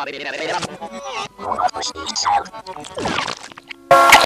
What was he